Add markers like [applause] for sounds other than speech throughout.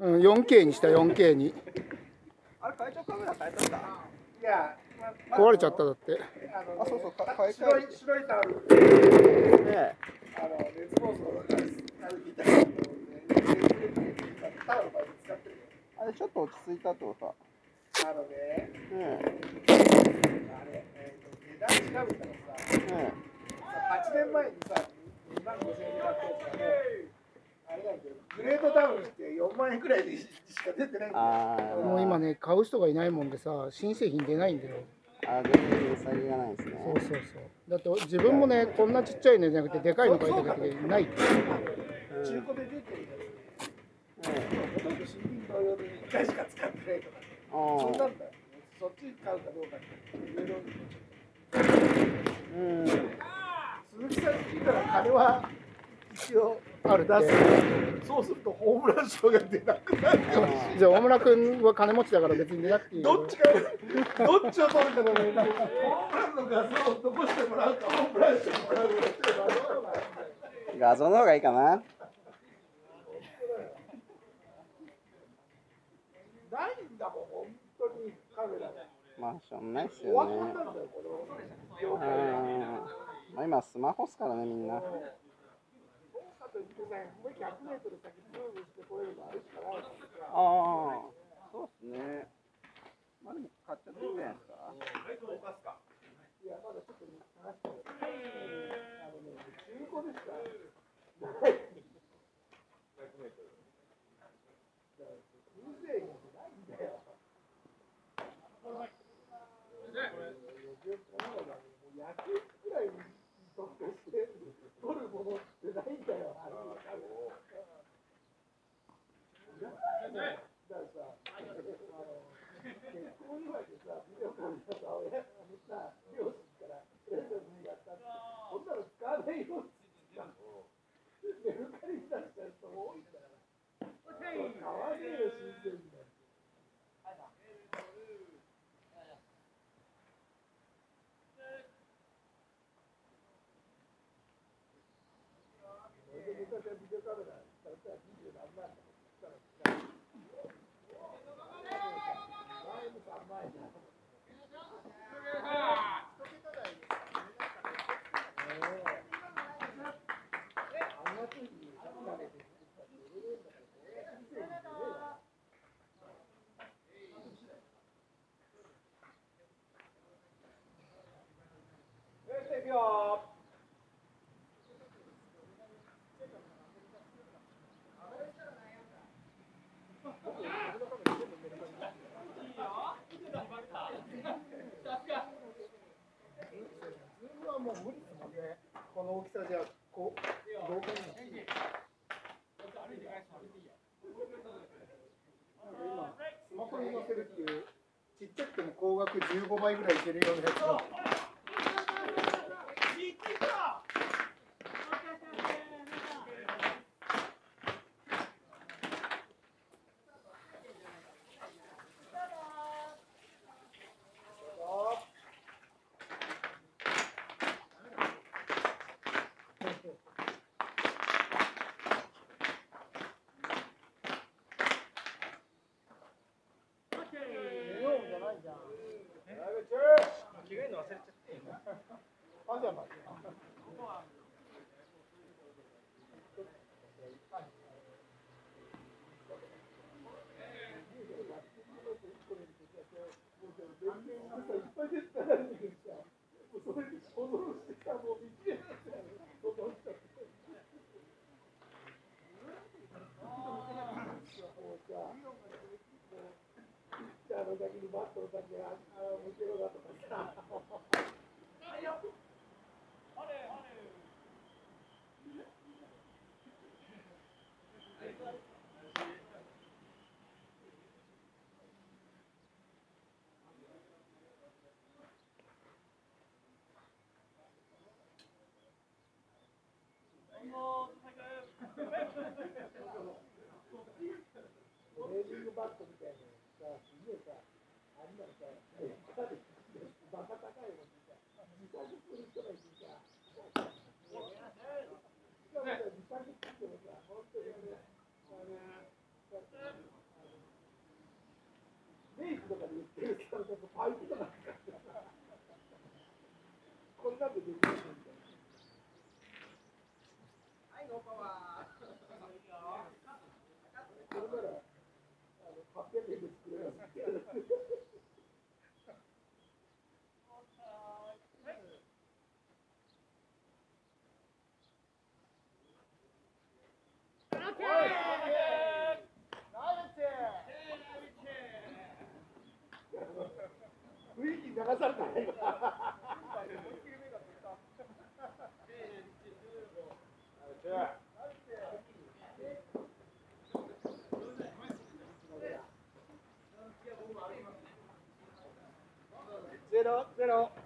うん 4K にした 4K に。あれ会長カメラ変え。た。んだいや、壊れちゃった。だってあのあそうそうか買い替え白いる白いタオル、ねあの熱暴走のタオルみた。いなのをね、タオルまで使ってるよ。あれちょっと落ち着いた。ってことあのね、ねあれ、えーと値段調べた。らさ、えね8年前にさ、2万5000円で買った。やつがね、グレー。ドダウンして4万円くらいでしか出てないんだよ。もう今ね買う人がいないもんでさ新製品出ないんだよ。あ全然値下げがないですね。そうそうそう。だって自分もねこんなちっちゃいのじゃなくてでかいの買いたかったけどない中古で出てるやつねほとんど新品同様で1回しか使ってないとか、そんなんだよ。そっち買うかどうかっていろいろうん。鈴木さんに聞いたら金は一応ある出すそうするとホームラン賞が出なくなるかもしれないじゃあ大村君は金持ちだから別に出なくていいよ。どっちかどっちを取るかだねホームランの画像を残してもらうかホームランしてもらうか画像の方がいいかな。ないんだもん本当にカメラまあしょうがないっすよね。まあ今スマホっすからねみんなそうかといってね。もう100メートル先ズームしてこれるのあるしかないからああそうっすね。まあでも買っちゃっていいんじゃないですかいや、まだちょっと探してる。あの、中古ですから。ない。風情がないんだよ。もう野球くらいに特化して取るものってないん。だよ。あれだからさ、あの結婚祝いでさ、両親からプレゼントもらったって、こん。なの使わないよって言ってメルカリに出した人も多いん。だから。買わねえよ、そはも。う無理ですもんね。この大きさじゃ、こう、動画にも。今、スマホに載せるっていう、ちっちゃくても高額15倍ぐらいいけるようなやつが。バットみたいな。のさ、すげえさ、あんなのさ、バカ高いもんさ、さ、もさ、本当に、あれ、メイクとかで言ってるさ、パイプ流されたね、今。ゼロ、ゼロ。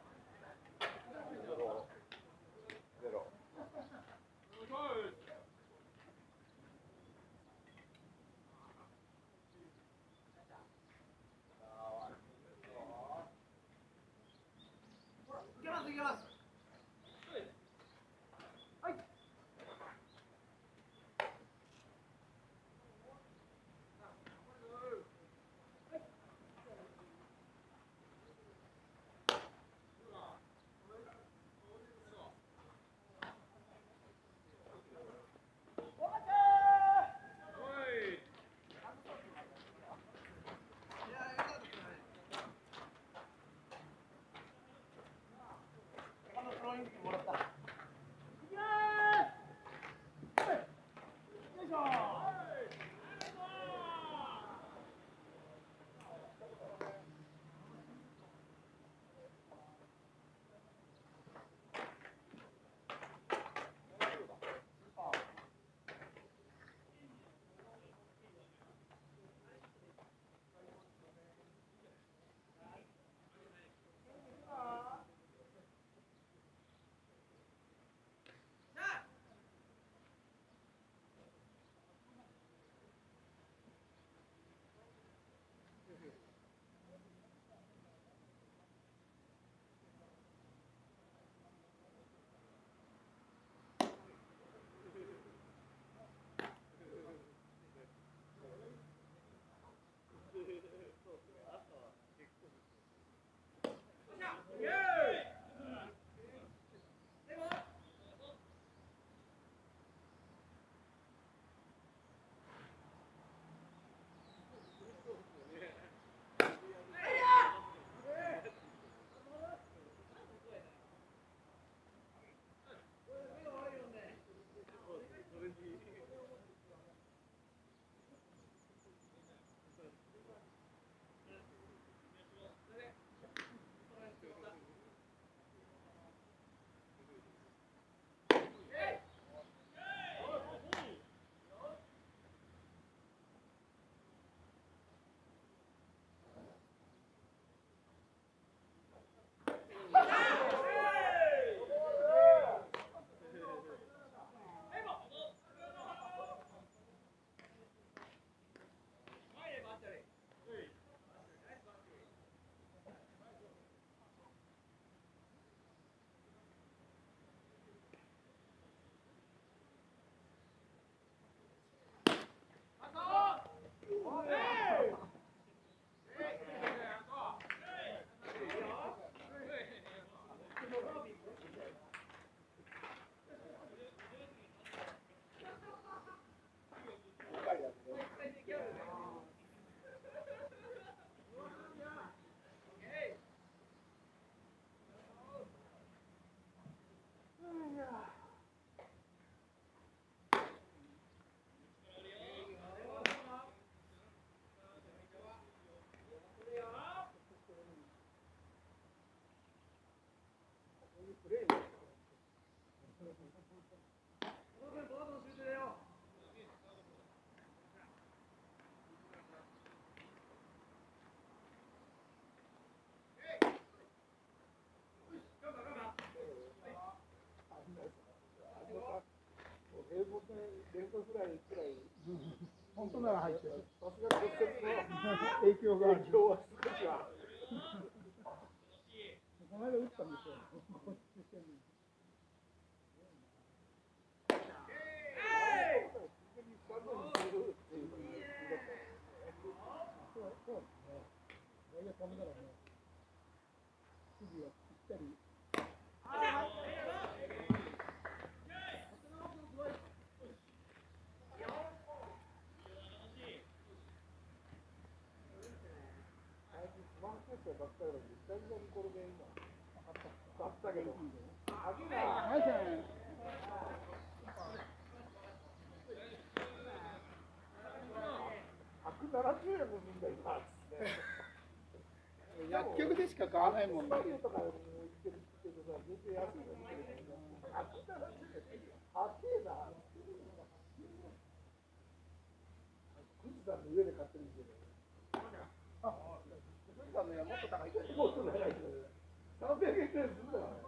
フトフライくらい、本当なら入ってる。さすが骨折の影響がある。影響は少しは。この間打ったんですよ。そうですね。大体止めたらね。ばっかりだけど、久々にこれで今、買ったけど、飽きない。はいじゃん。170円もすん。だよ、今。薬局でしか買わないもん。ねスタジオとかも売ってるけどさ、全然安いの、上で買ってる。富士山の上はもっと高い。もっと高い。300円くらいするんだよ。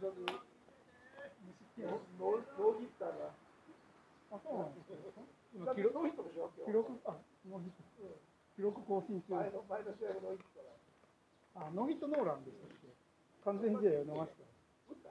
ノーヒッターが。あそうなんです。か今記録ノーヒットでしょ、記録あノーヒット記録更新中。前の前の試合ノーヒットだ。あノーヒットノーランでしたっけ？完全試合を逃した。打った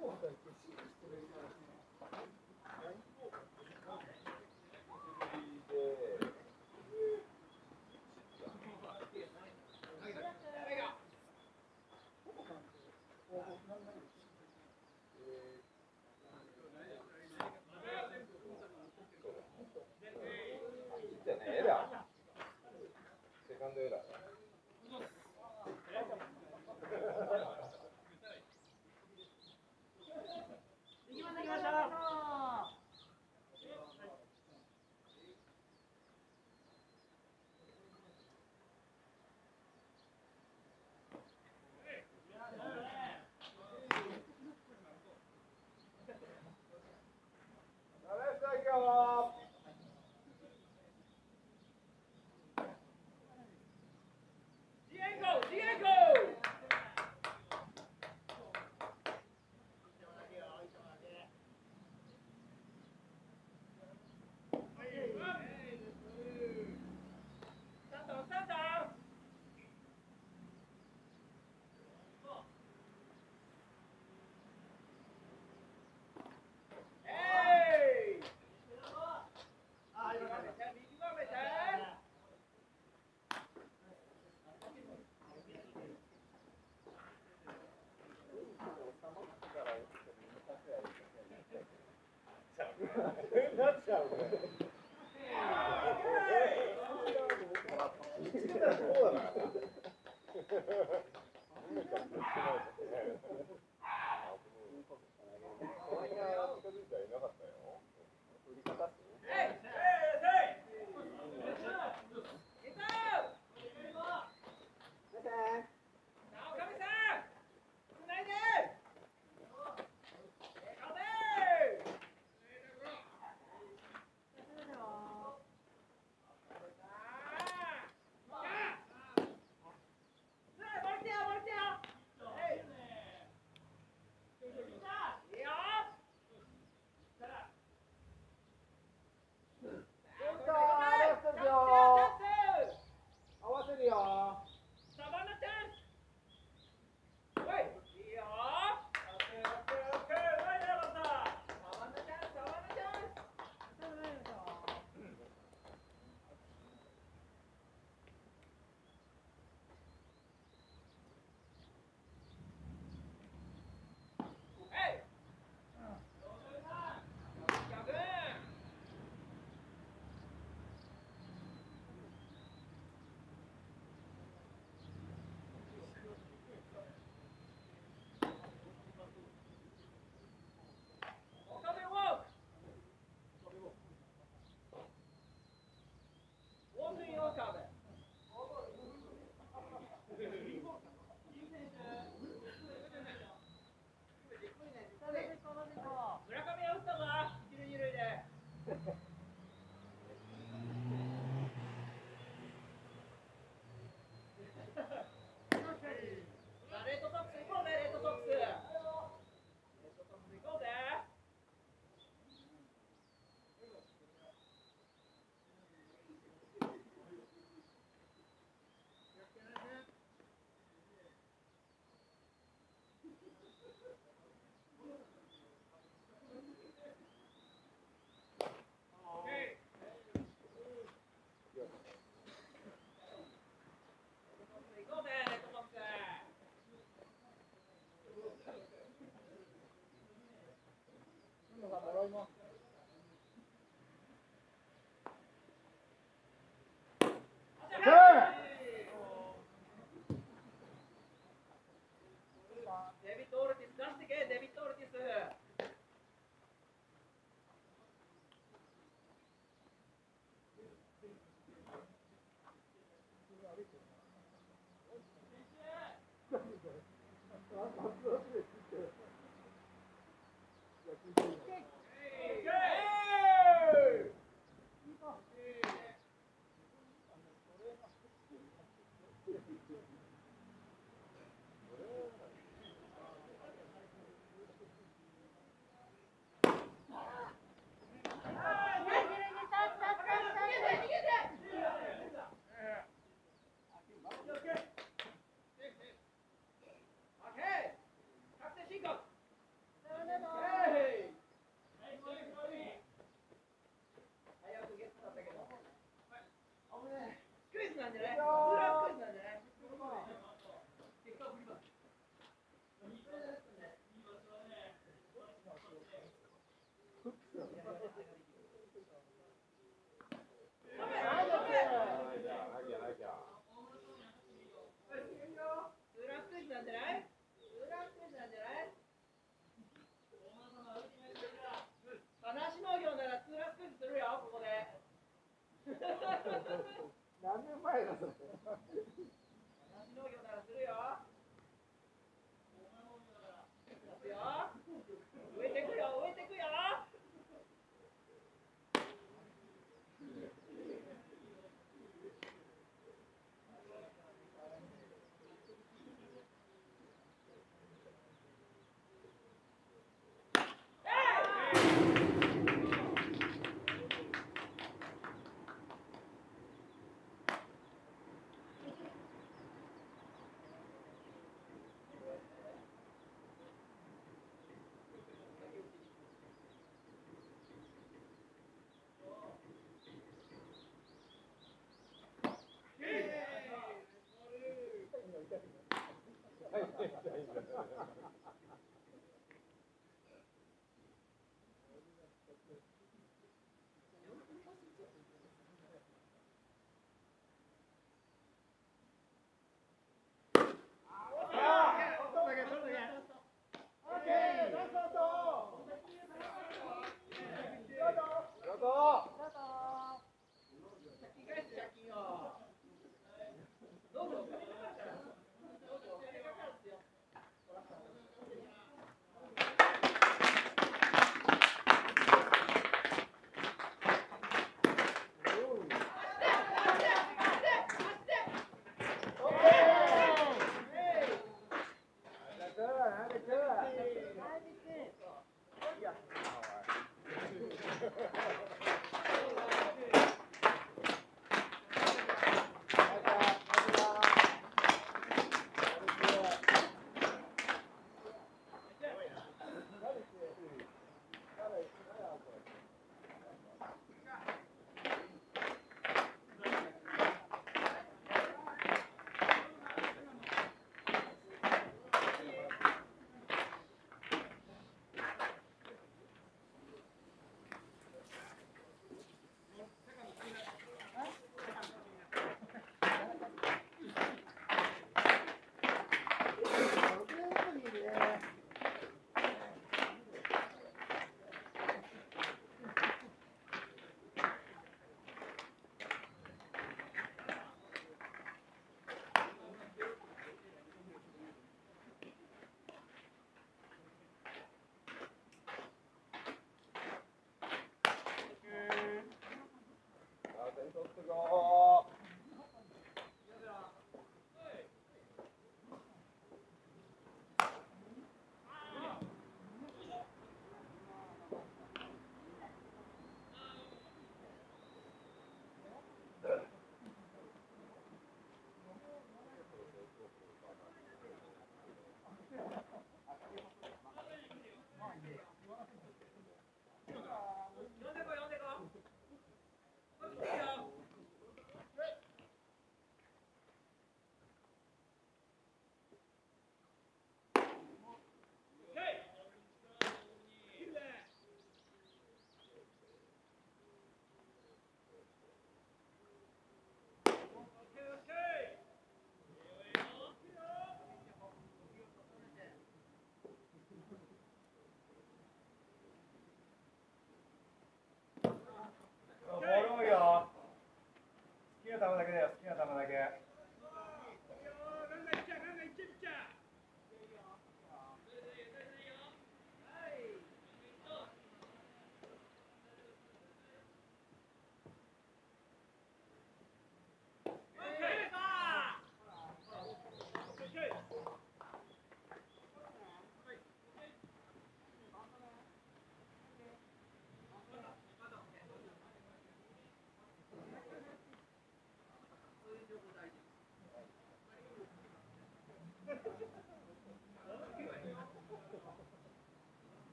じゃ Thank you. Ha, ha, ha. Oh.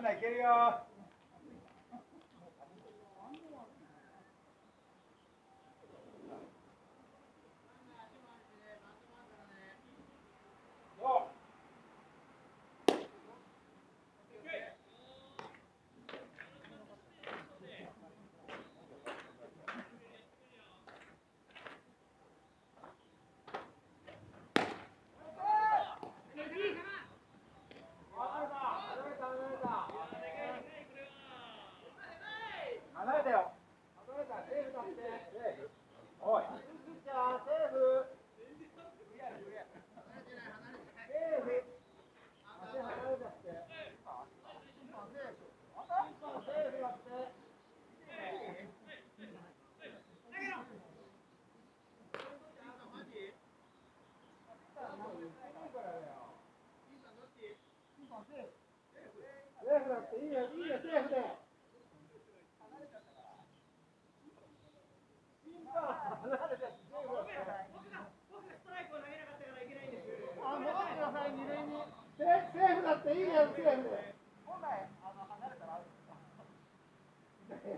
ランナーいけるよ。[laughs]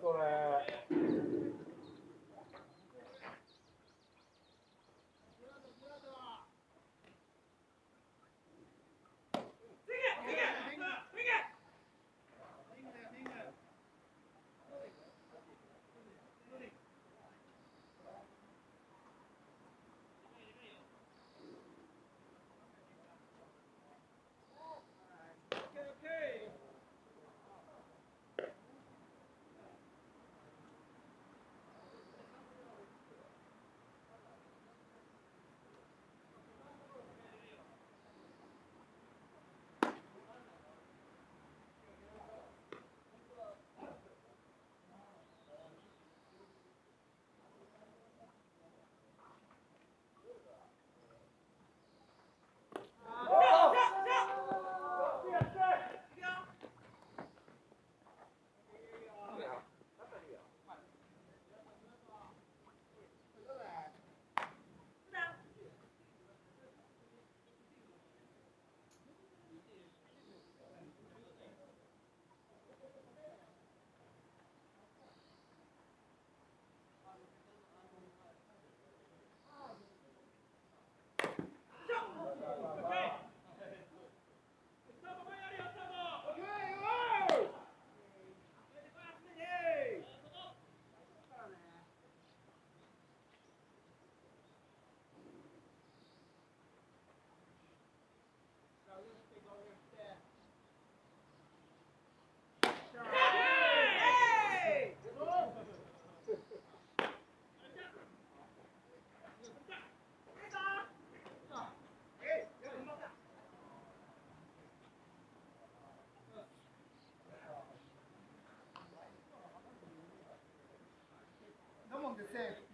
for uh, 7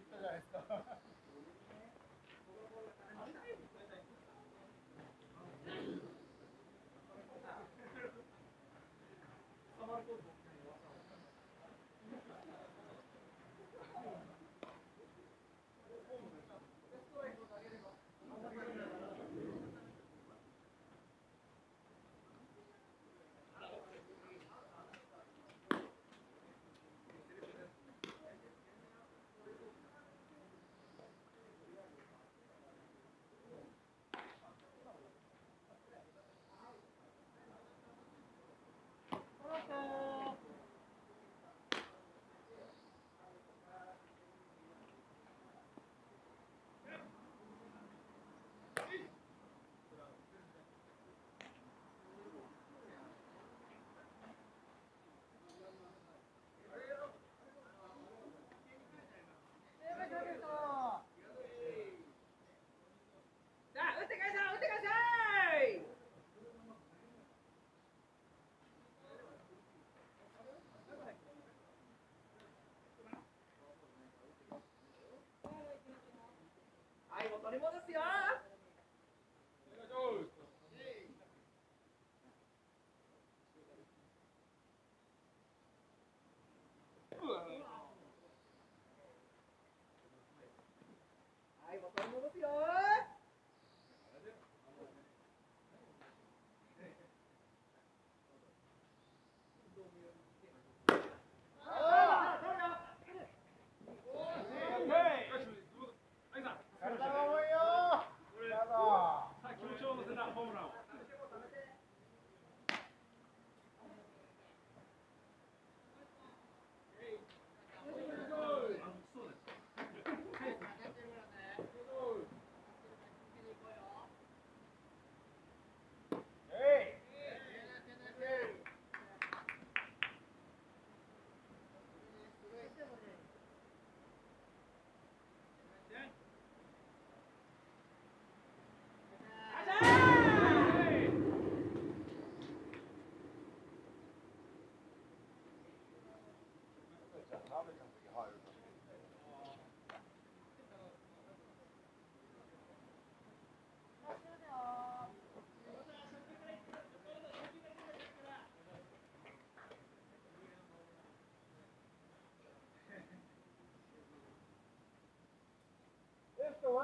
senhora.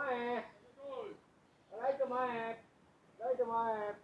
my ass. I like my ass. I like my ass.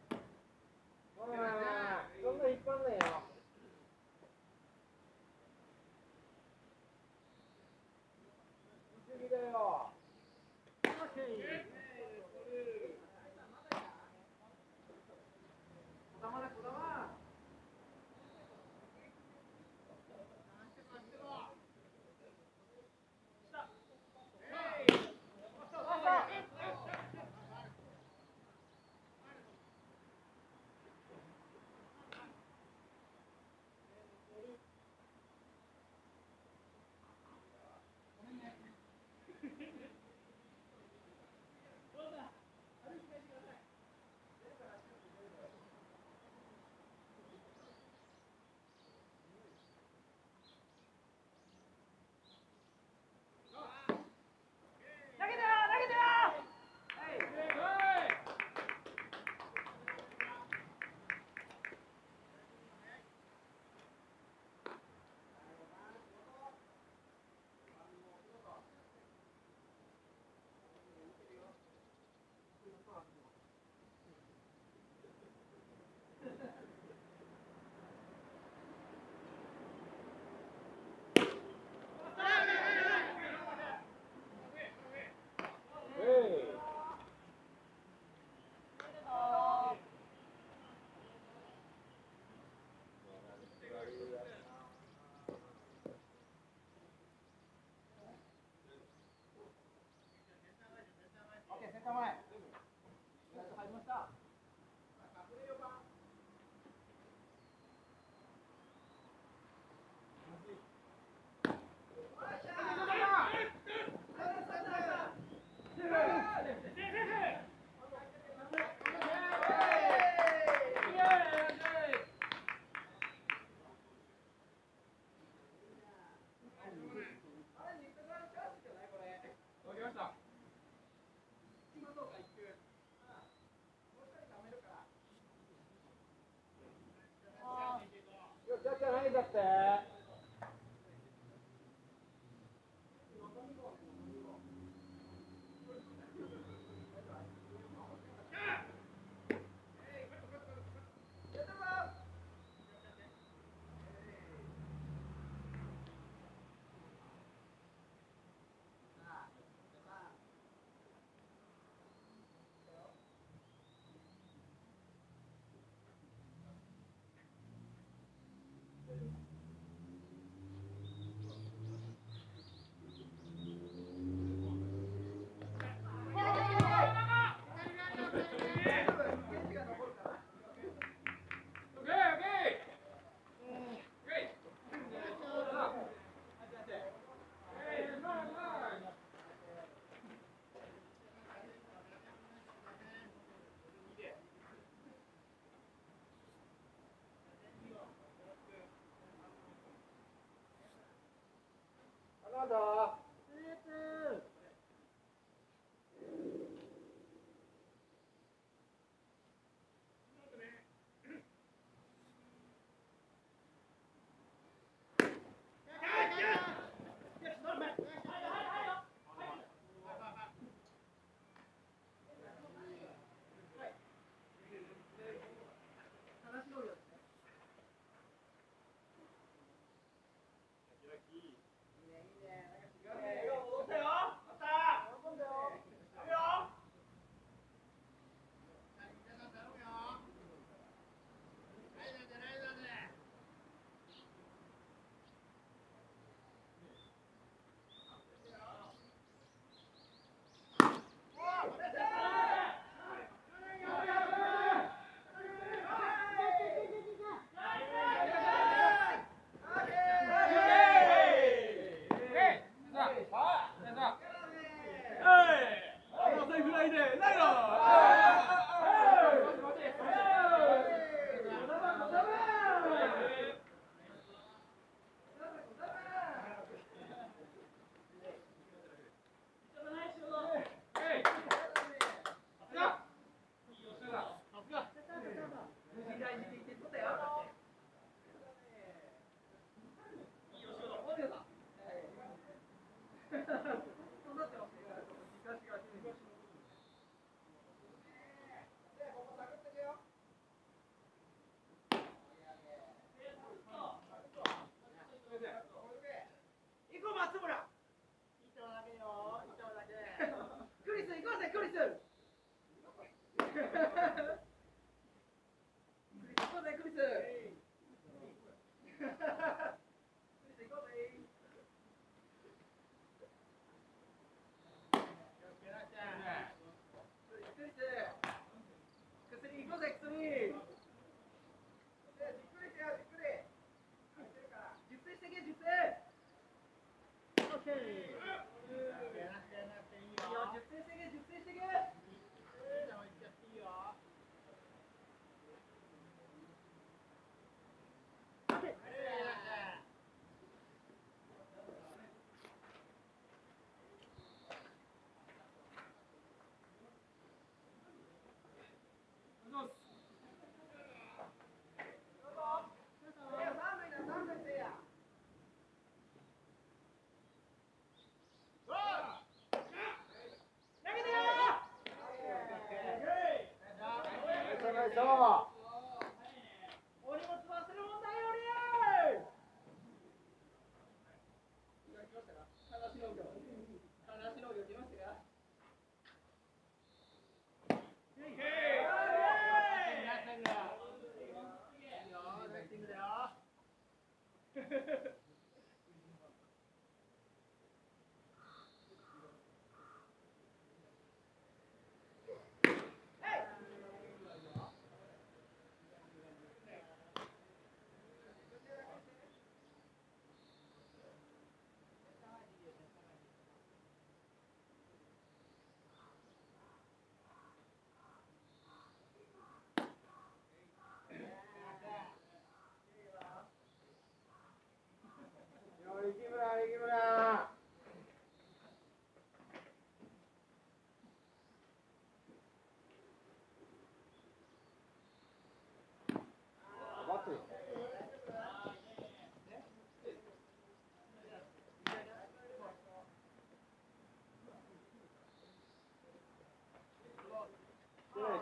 不走 Đúng?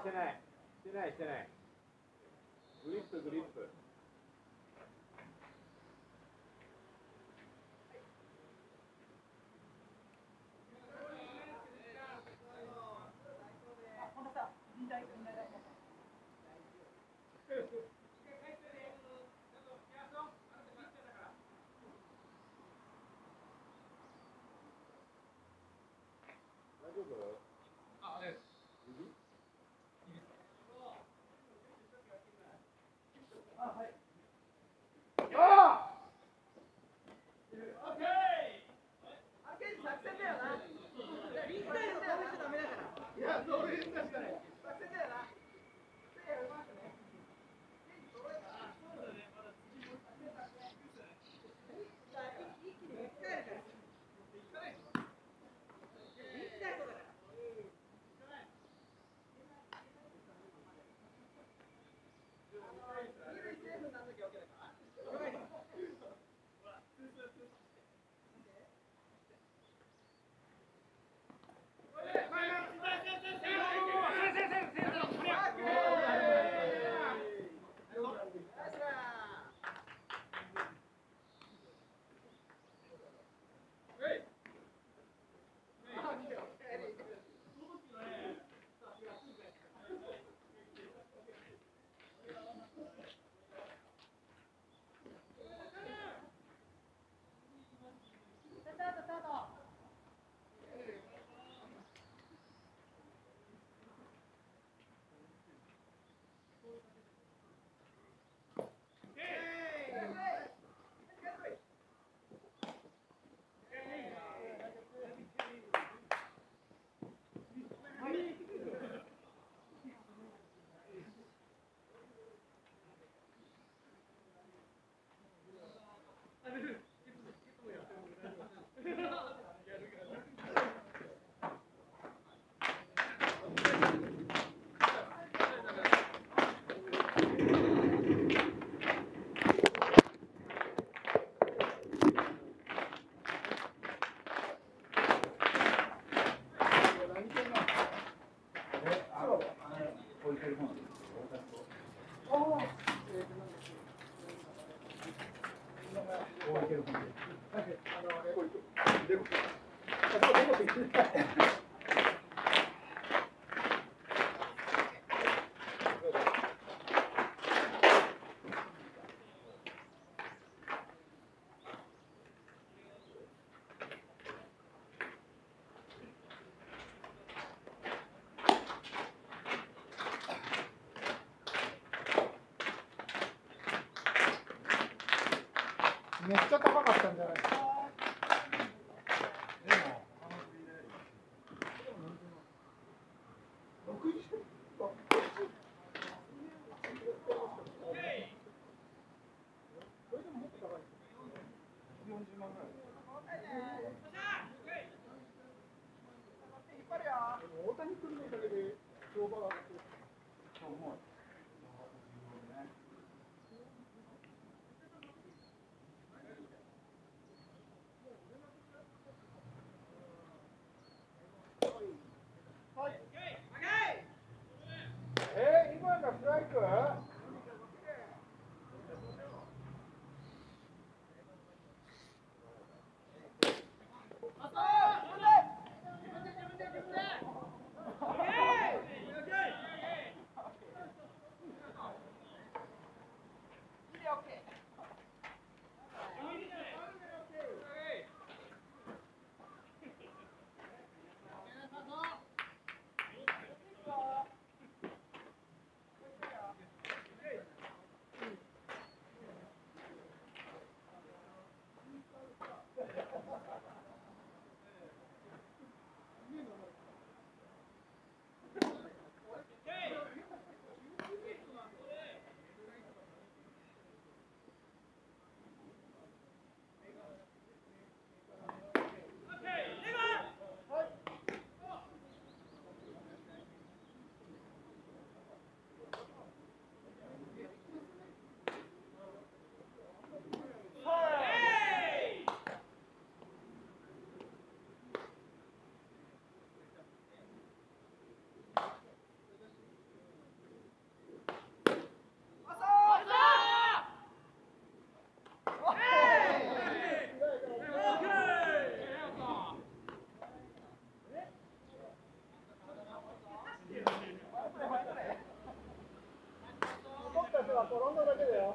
してない。してない、してない。グリップ、グリップ。大丈夫？めっちゃ高かったんじゃないですか？火龙果在这里哦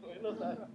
ごめんなさい。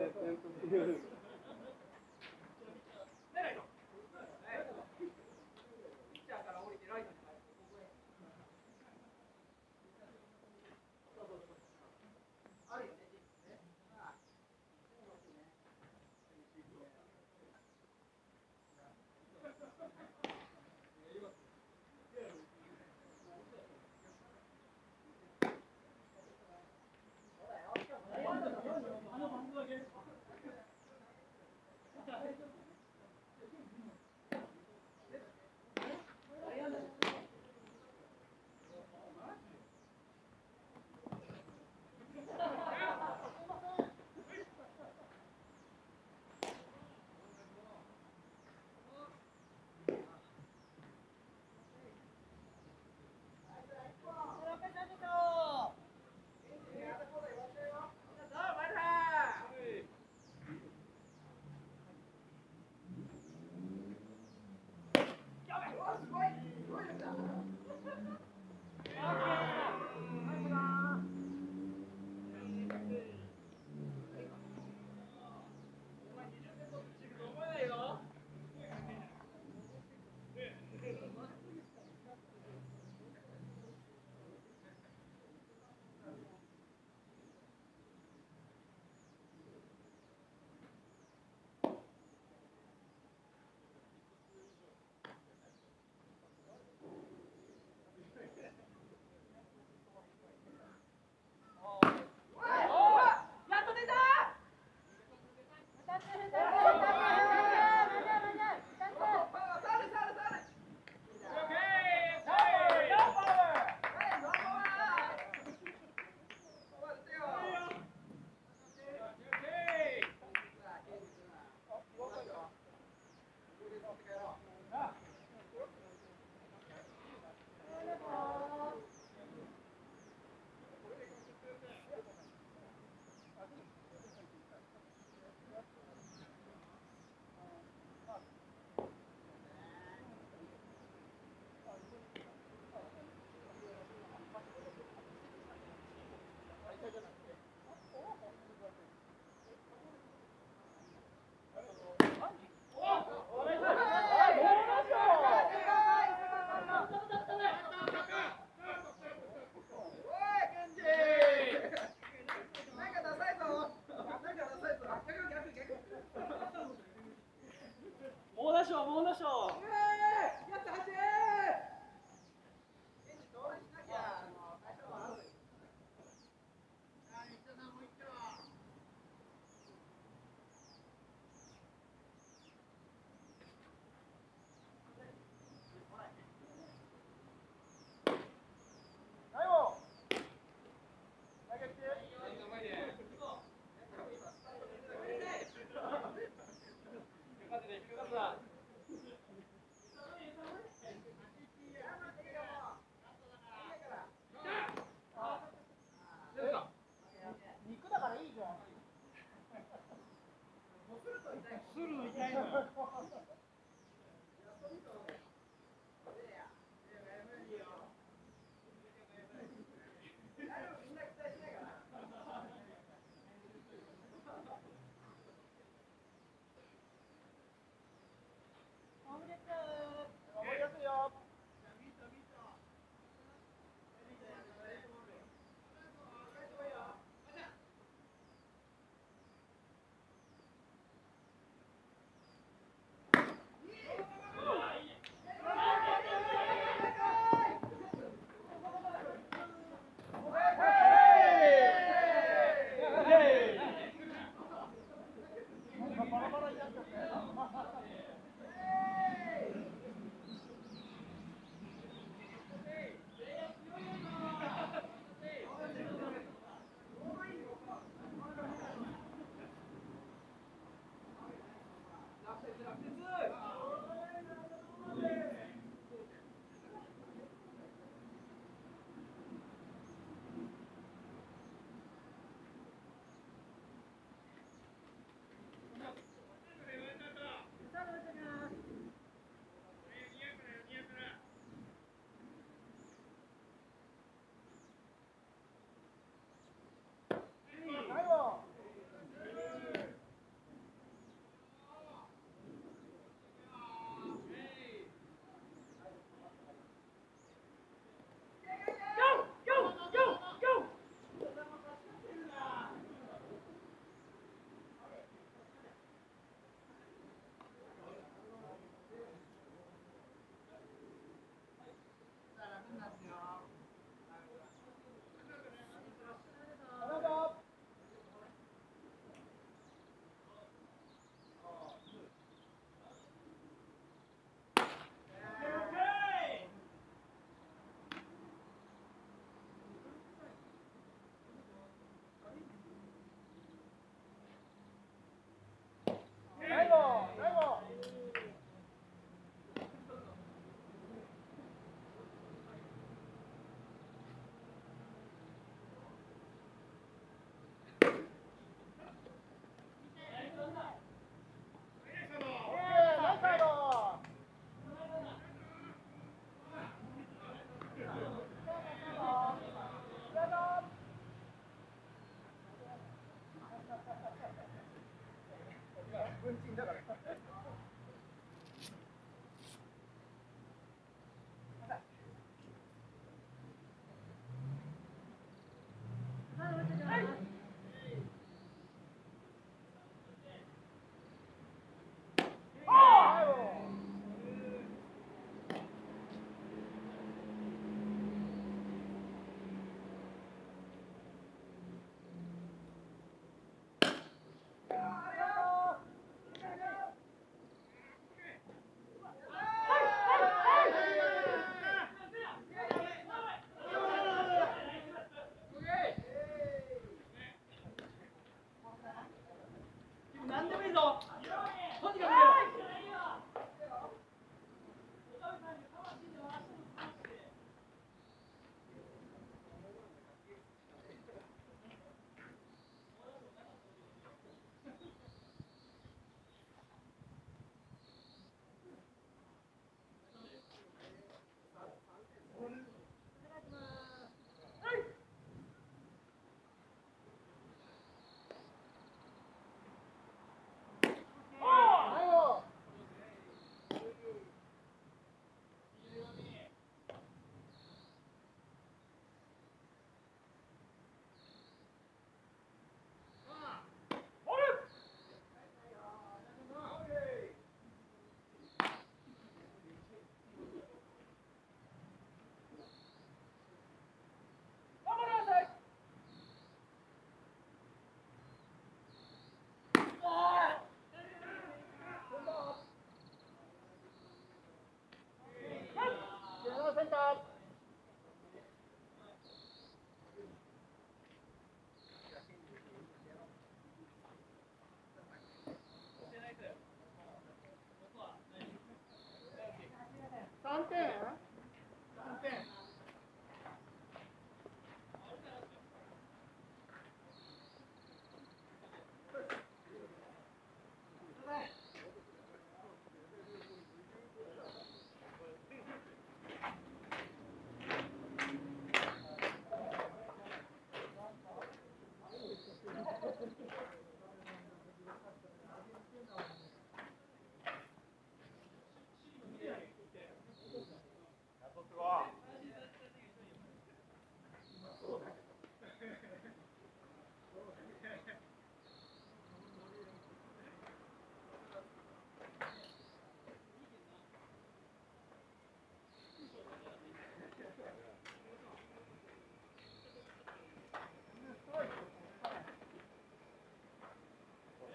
ね賞猛打賞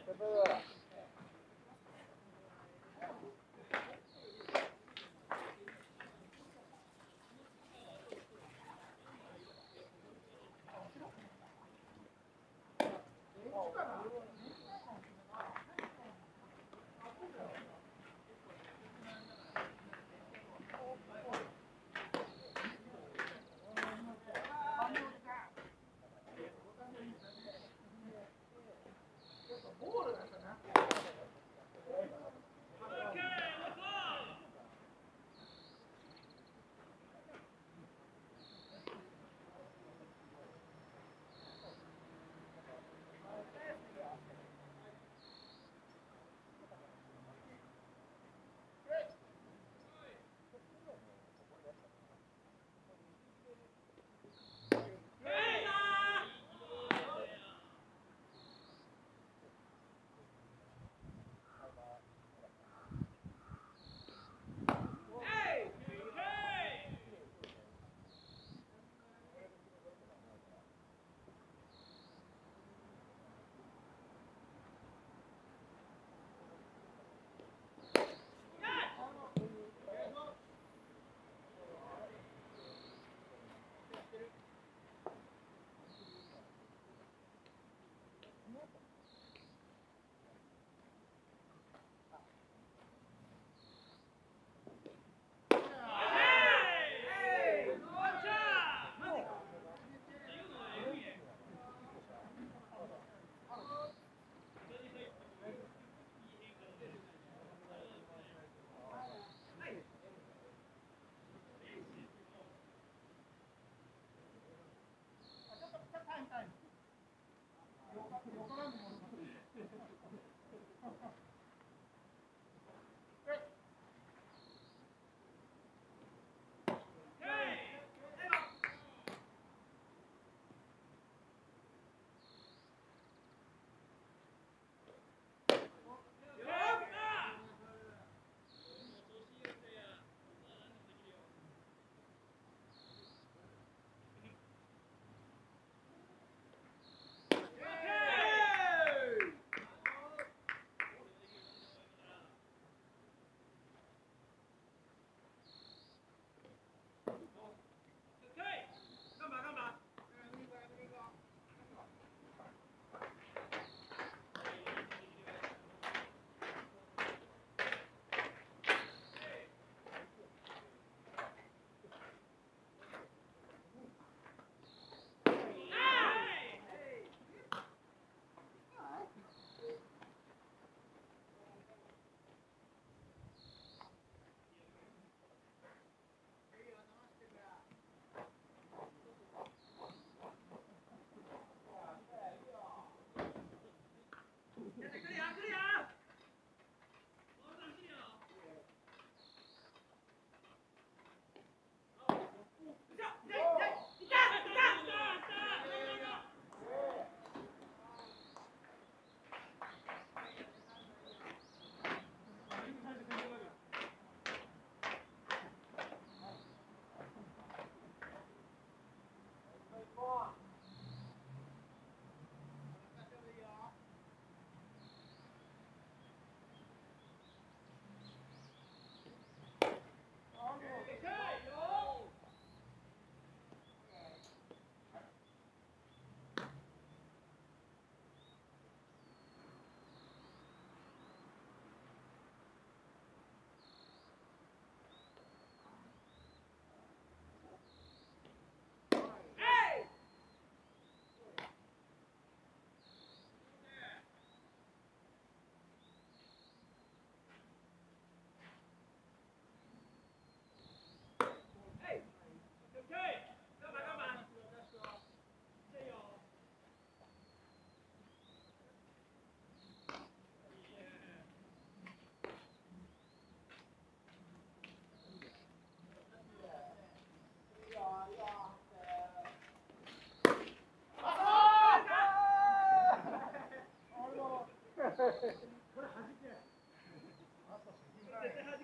Yeah. [laughs] 그래 하실게. 아빠 죽인다.